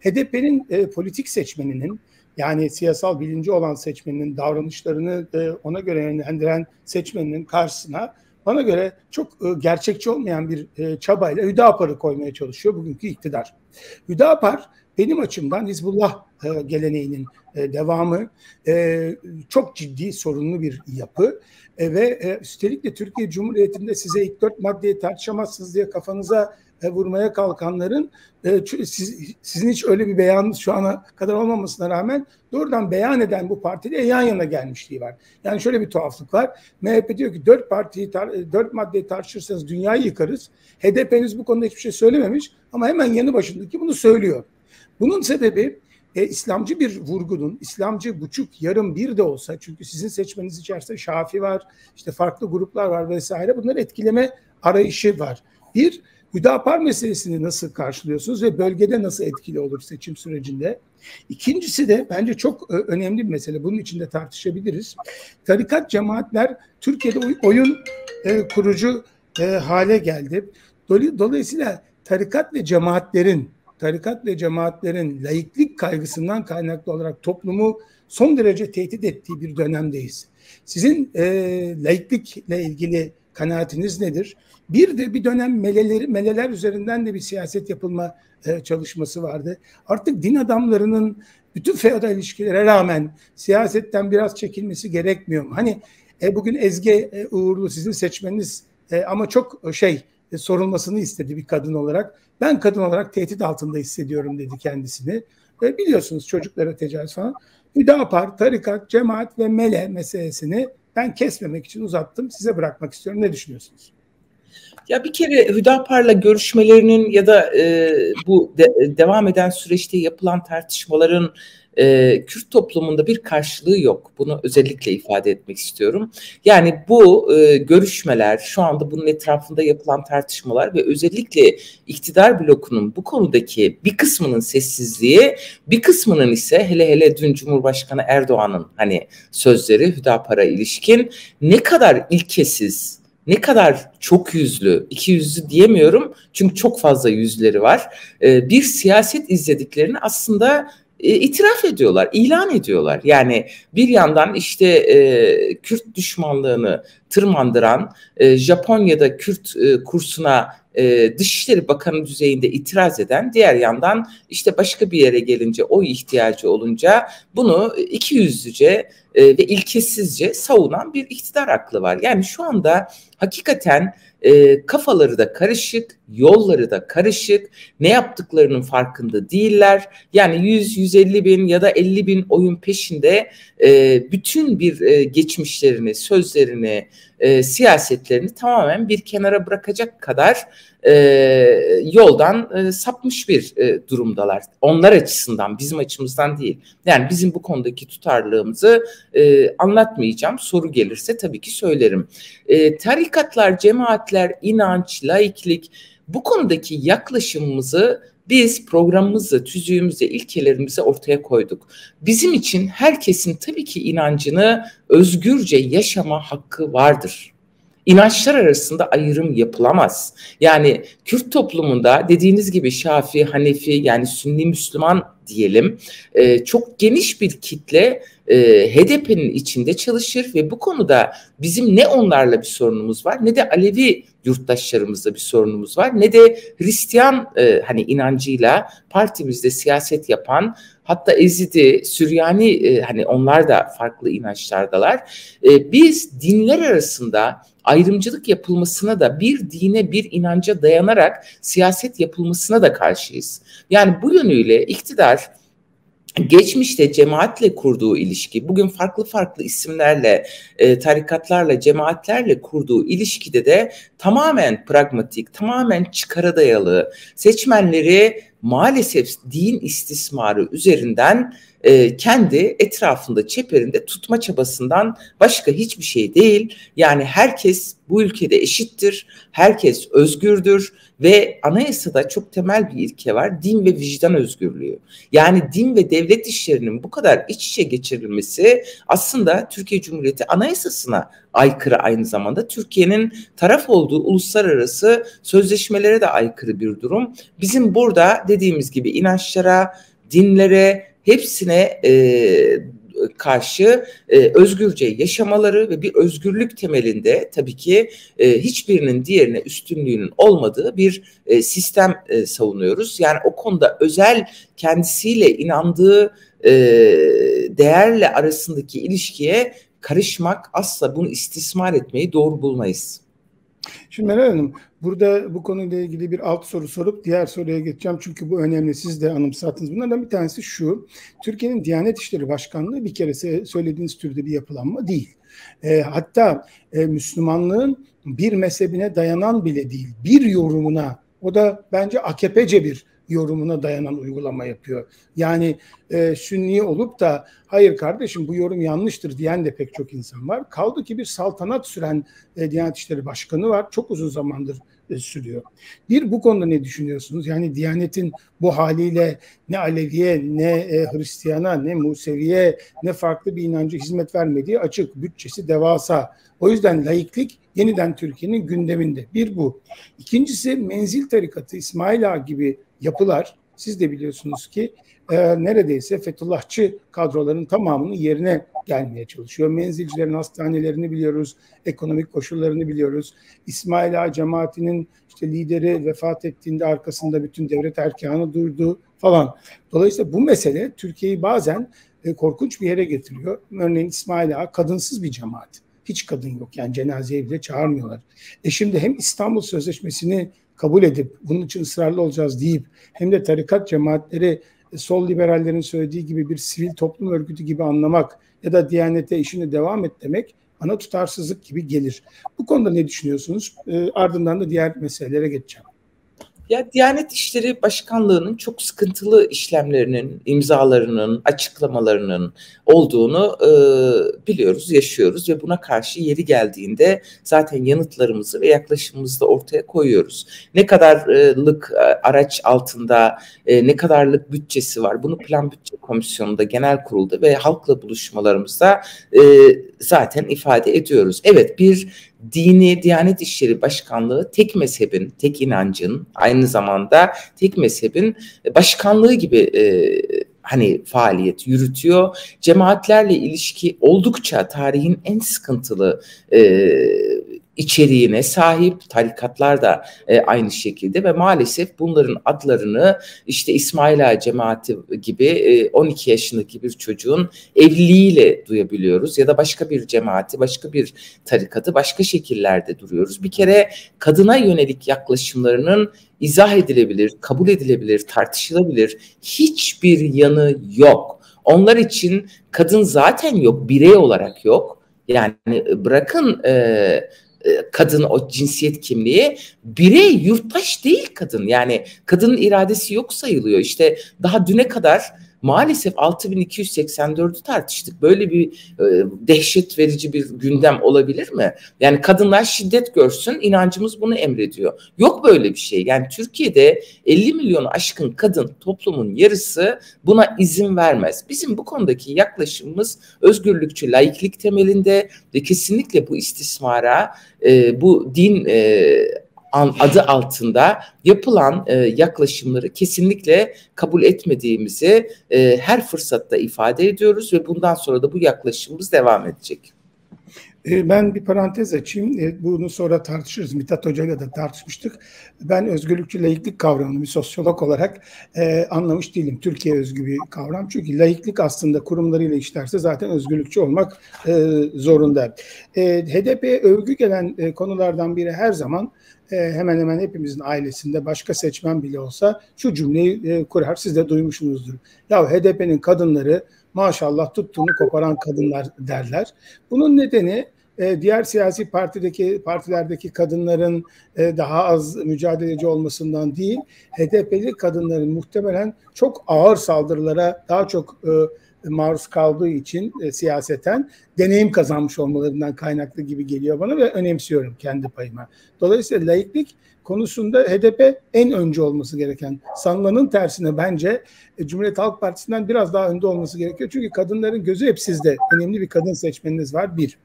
HDP'nin e, politik seçmeninin yani siyasal bilinci olan seçmeninin davranışlarını e, ona göre yönlendiren seçmeninin karşısına bana göre çok e, gerçekçi olmayan bir e, çabayla Hüdapar'ı koymaya çalışıyor bugünkü iktidar. Hüdapar benim açımdan Hizbullah e, geleneğinin e, devamı e, çok ciddi sorunlu bir yapı e, ve e, üstelik de Türkiye Cumhuriyeti'nde size ilk dört maddeyi tartışamazsınız diye kafanıza e, vurmaya kalkanların e, siz, sizin hiç öyle bir beyanınız şu ana kadar olmamasına rağmen doğrudan beyan eden bu partide yan yana gelmişliği var. Yani şöyle bir tuhaflık var. MHP diyor ki dört partiyi tar- dört maddeyi tartışırsanız dünyayı yıkarız. HDP'niz bu konuda hiçbir şey söylememiş ama hemen yanı başındaki bunu söylüyor. Bunun sebebi e, İslamcı bir vurgunun, İslamcı buçuk, yarım bir de olsa çünkü sizin seçmeniz içerisinde Şafi var, işte farklı gruplar var vesaire bunları etkileme arayışı var. Bir, Hüdapar meselesini nasıl karşılıyorsunuz ve bölgede nasıl etkili olur seçim sürecinde? İkincisi de bence çok e, önemli bir mesele. Bunun içinde tartışabiliriz. Tarikat cemaatler Türkiye'de oyun e, kurucu e, hale geldi. Dolayısıyla tarikat ve cemaatlerin tarikat ve cemaatlerin laiklik kaygısından kaynaklı olarak toplumu son derece tehdit ettiği bir dönemdeyiz. Sizin e, laiklikle ilgili kanaatiniz nedir? Bir de bir dönem meleleri, meleler üzerinden de bir siyaset yapılma e, çalışması vardı. Artık din adamlarının bütün feodal ilişkilere rağmen siyasetten biraz çekilmesi gerekmiyor mu? Hani e, bugün Ezge e, Uğurlu sizin seçmeniniz e, ama çok şey e, sorulmasını istedi bir kadın olarak. Ben kadın olarak tehdit altında hissediyorum dedi kendisini. Ve biliyorsunuz çocuklara tecavüz falan. Hüdapar, tarikat, cemaat ve mele meselesini ben kesmemek için uzattım. Size bırakmak istiyorum. Ne düşünüyorsunuz? Ya bir kere Hüdapar'la görüşmelerinin ya da e, bu de, devam eden süreçte yapılan tartışmaların e, Kürt toplumunda bir karşılığı yok. Bunu özellikle ifade etmek istiyorum. Yani bu e, görüşmeler, şu anda bunun etrafında yapılan tartışmalar ve özellikle iktidar blokunun bu konudaki bir kısmının sessizliği, bir kısmının ise hele hele dün Cumhurbaşkanı Erdoğan'ın hani sözleri Hüdapar'a ilişkin ne kadar ilkesiz, ne kadar çok yüzlü, iki yüzlü diyemiyorum çünkü çok fazla yüzleri var. E, bir siyaset izlediklerini aslında e, itiraf ediyorlar, ilan ediyorlar. Yani bir yandan işte e, Kürt düşmanlığını tırmandıran e, Japonya'da Kürt e, kursuna Dışişleri Bakanı düzeyinde itiraz eden, diğer yandan işte başka bir yere gelince oy ihtiyacı olunca bunu iki yüzlüce ve ilkesizce savunan bir iktidar aklı var. Yani şu anda hakikaten e, kafaları da karışık, yolları da karışık, ne yaptıklarının farkında değiller. Yani 100-150 bin ya da 50 bin oyun peşinde e, bütün bir e, geçmişlerini, sözlerini, e, siyasetlerini tamamen bir kenara bırakacak kadar e, yoldan e, sapmış bir e, durumdalar. Onlar açısından, bizim açımızdan değil. Yani bizim bu konudaki tutarlılığımızı e, anlatmayacağım. Soru gelirse tabii ki söylerim. E, tarikatlar, cemaatler, inanç, laiklik bu konudaki yaklaşımımızı biz programımızda, tüzüğümüzde, ilkelerimizi ortaya koyduk. Bizim için herkesin tabii ki inancını özgürce yaşama hakkı vardır. İnançlar arasında ayrım yapılamaz. Yani Kürt toplumunda dediğiniz gibi Şafi, Hanefi yani Sünni Müslüman diyelim e, çok geniş bir kitle e, HDP'nin içinde çalışır ve bu konuda bizim ne onlarla bir sorunumuz var ne de Alevi yurttaşlarımızla bir sorunumuz var ne de Hristiyan e, hani inancıyla partimizde siyaset yapan hatta Ezidi, Süryani e, hani onlar da farklı inançlardalar. E, biz dinler arasında ayrımcılık yapılmasına da bir dine bir inanca dayanarak siyaset yapılmasına da karşıyız. Yani bu yönüyle iktidar geçmişte cemaatle kurduğu ilişki, bugün farklı farklı isimlerle, e, tarikatlarla, cemaatlerle kurduğu ilişkide de tamamen pragmatik, tamamen çıkara dayalı, seçmenleri maalesef din istismarı üzerinden e, kendi etrafında, çeperinde tutma çabasından başka hiçbir şey değil. Yani herkes bu ülkede eşittir, herkes özgürdür ve anayasada çok temel bir ilke var, din ve vicdan özgürlüğü. Yani din ve devlet işlerinin bu kadar iç içe geçirilmesi aslında Türkiye Cumhuriyeti anayasasına aykırı aynı zamanda. Türkiye'nin taraf olduğu uluslararası sözleşmelere de aykırı bir durum. Bizim burada dediğimiz gibi inançlara, dinlere, hepsine e, karşı e, özgürce yaşamaları ve bir özgürlük temelinde tabii ki e, hiçbirinin diğerine üstünlüğünün olmadığı bir e, sistem e, savunuyoruz. Yani o konuda özel kendisiyle inandığı e, değerle arasındaki ilişkiye karışmak asla bunu istismar etmeyi doğru bulmayız. Şimdi Meral Hanım burada bu konuyla ilgili bir alt soru sorup diğer soruya geçeceğim. Çünkü bu önemli. Siz de anımsattınız. Bunlardan bir tanesi şu. Türkiye'nin Diyanet İşleri Başkanlığı bir kere söylediğiniz türde bir yapılanma değil. E, hatta e, Müslümanlığın bir mezhebine dayanan bile değil. Bir yorumuna o da bence AKP'ce bir yorumuna dayanan uygulama yapıyor. Yani e, sünni olup da hayır kardeşim bu yorum yanlıştır diyen de pek çok insan var. Kaldı ki bir saltanat süren e, Diyanet İşleri Başkanı var. Çok uzun zamandır e, sürüyor. Bir bu konuda ne düşünüyorsunuz? Yani Diyanet'in bu haliyle ne Aleviye, ne e, Hristiyana, ne Museviye, ne farklı bir inancı hizmet vermediği açık. Bütçesi devasa. O yüzden laiklik yeniden Türkiye'nin gündeminde. Bir bu. İkincisi menzil tarikatı, İsmail Ağa gibi yapılar siz de biliyorsunuz ki e, neredeyse Fethullahçı kadroların tamamının yerine gelmeye çalışıyor. Menzilcilerin hastanelerini biliyoruz, ekonomik koşullarını biliyoruz. İsmail Ağa cemaatinin işte lideri vefat ettiğinde arkasında bütün devlet erkanı durdu falan. Dolayısıyla bu mesele Türkiye'yi bazen e, korkunç bir yere getiriyor. Örneğin İsmail Ağa kadınsız bir cemaat. Hiç kadın yok yani cenazeye bile çağırmıyorlar. E şimdi hem İstanbul Sözleşmesi'ni kabul edip bunun için ısrarlı olacağız deyip hem de tarikat cemaatleri e, sol liberallerin söylediği gibi bir sivil toplum örgütü gibi anlamak ya da Diyanete işini devam et demek bana tutarsızlık gibi gelir. Bu konuda ne düşünüyorsunuz? E, ardından da diğer meselelere geçeceğim. Ya Diyanet İşleri Başkanlığı'nın çok sıkıntılı işlemlerinin, imzalarının, açıklamalarının olduğunu e, biliyoruz, yaşıyoruz ve buna karşı yeri geldiğinde zaten yanıtlarımızı ve yaklaşımımızı da ortaya koyuyoruz. Ne kadarlık e, araç altında, e, ne kadarlık bütçesi var bunu Plan Bütçe Komisyonu'nda, Genel Kurulda ve halkla buluşmalarımızda e, zaten ifade ediyoruz. Evet bir dini Diyanet İşleri Başkanlığı tek mezhebin, tek inancın aynı zamanda tek mezhebin başkanlığı gibi e, hani faaliyet yürütüyor. Cemaatlerle ilişki oldukça tarihin en sıkıntılı e, içeriğine sahip tarikatlar da e, aynı şekilde ve maalesef bunların adlarını işte İsmail Ağa cemaati gibi e, 12 yaşındaki bir çocuğun evliliğiyle duyabiliyoruz ya da başka bir cemaati, başka bir tarikatı başka şekillerde duruyoruz. Bir kere kadına yönelik yaklaşımlarının izah edilebilir, kabul edilebilir, tartışılabilir hiçbir yanı yok. Onlar için kadın zaten yok, birey olarak yok. Yani bırakın e, e, kadın o cinsiyet kimliği birey yurttaş değil kadın. Yani kadının iradesi yok sayılıyor. İşte daha düne kadar maalesef 6284'ü tartıştık. Böyle bir e, dehşet verici bir gündem olabilir mi? Yani kadınlar şiddet görsün inancımız bunu emrediyor. Yok böyle bir şey. Yani Türkiye'de 50 milyonu aşkın kadın toplumun yarısı buna izin vermez. Bizim bu konudaki yaklaşımımız özgürlükçü laiklik temelinde ve kesinlikle bu istismara, e, bu din e, adı altında yapılan e, yaklaşımları kesinlikle kabul etmediğimizi e, her fırsatta ifade ediyoruz ve bundan sonra da bu yaklaşımımız devam edecek. E, ben bir parantez açayım. E, bunu sonra tartışırız. Mithat Hoca ile de tartışmıştık. Ben özgürlükçü laiklik kavramını bir sosyolog olarak e, anlamış değilim. Türkiye özgü bir kavram. Çünkü laiklik aslında kurumlarıyla işlerse zaten özgürlükçü olmak e, zorunda. E, HDP'ye övgü gelen e, konulardan biri her zaman e, hemen hemen hepimizin ailesinde başka seçmen bile olsa şu cümleyi e, kurar. Siz de duymuşsunuzdur. Ya HDP'nin kadınları maşallah tuttuğunu koparan kadınlar derler. Bunun nedeni e, diğer siyasi partideki partilerdeki kadınların e, daha az mücadeleci olmasından değil, HDP'li kadınların muhtemelen çok ağır saldırılara daha çok e, maruz kaldığı için siyaseten deneyim kazanmış olmalarından kaynaklı gibi geliyor bana ve önemsiyorum kendi payıma. Dolayısıyla laiklik konusunda HDP en önce olması gereken. Sanılanın tersine bence Cumhuriyet Halk Partisi'nden biraz daha önde olması gerekiyor. Çünkü kadınların gözü hep sizde. Önemli bir kadın seçmeniniz var bir.